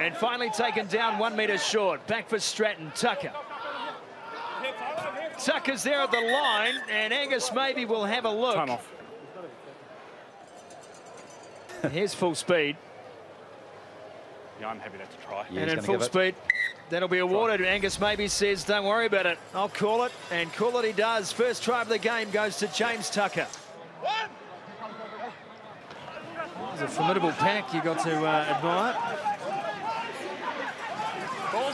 And finally taken down one metre short. Back for Stratton. Tucker. Tucker's there at the line, and Angus Mabey will have a look. Time off. Here's full speed. Yeah, I'm happy that's a try. Yeah, and he's in gonna full it. speed, that'll be awarded. Angus Mabey says, don't worry about it. I'll call it, and call it he does. First try of the game goes to James Tucker. It's a formidable pack you got to uh, admire.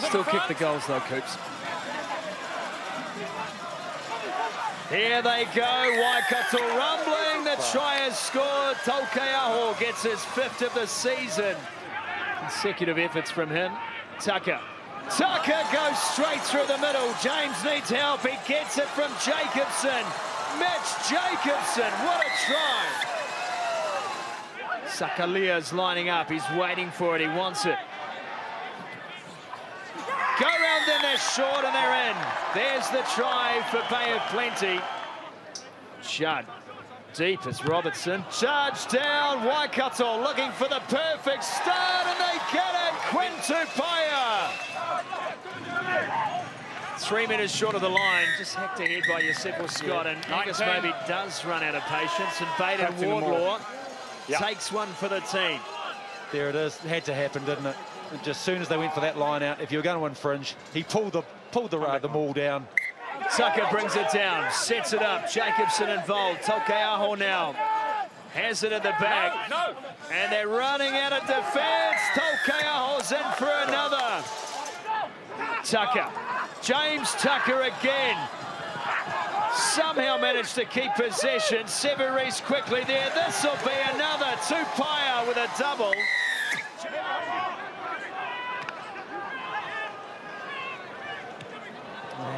Still kick the goals though, Coops. Here they go, Waikato rumbling. The try has scored. Taukeaho gets his fifth of the season. Consecutive efforts from him. Tucker. Tucker goes straight through the middle. James needs help. He gets it from Jacobson. Mitch Jacobson. What a try. Sakalia's lining up. He's waiting for it. He wants it. Go round in, they're short and they're in. There's the try for Bay of Plenty. Judd. Deep is Robertson. Charge down. Waikato looking for the perfect start and they get it. Quinn Tupaea. Three metres short of the line. Just hacked ahead by Yosefo Scott. And Angus 19. maybe does run out of patience. And Baden Wardlaw Yep. takes one for the team. There it is. It had to happen, didn't it? And Just as soon as they went for that line out, if you were going to infringe, he pulled the pulled the, uh, the maul down. Tucker brings it down, sets it up. Jacobson involved. Taukeaho now has it at the back. No. And they're running out of defence. Taukeaho's in for another. Tucker. James Tucker again. Somehow managed to keep possession. Severis quickly there. This will be another. Tupaea with a double.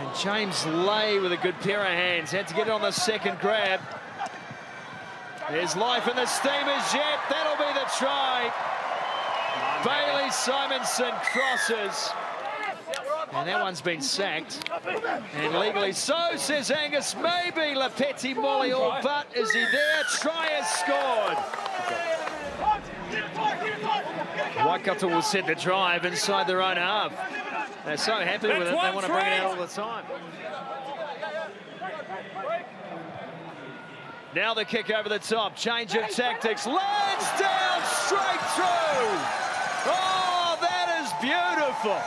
And James Lay with a good pair of hands. Had to get it on the second grab. There's life in the steamers yet. That'll be the try. Bailey Simonsson crosses. And that one's been sacked. And legally so, says Angus. Maybe Lapetti Molly all but. Is he there? Try is scored. Waikato will set the drive inside their own half. They're so happy with it, they want to bring it out all the time. Now the kick over the top, change of tactics, lands down straight through. Oh, that is beautiful.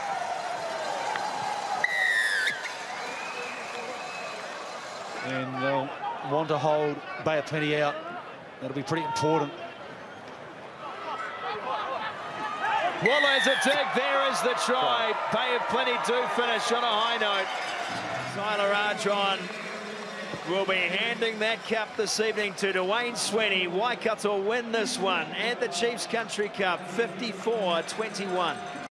And they'll want to hold Bay of Plenty out. That'll be pretty important. Waller's a dig, there is the try. Bay of Plenty do finish on a high note. Tyler Ardron will be handing that cup this evening to Dwayne Sweeney. Waikato win this one at the Chiefs Country Cup, 54-21.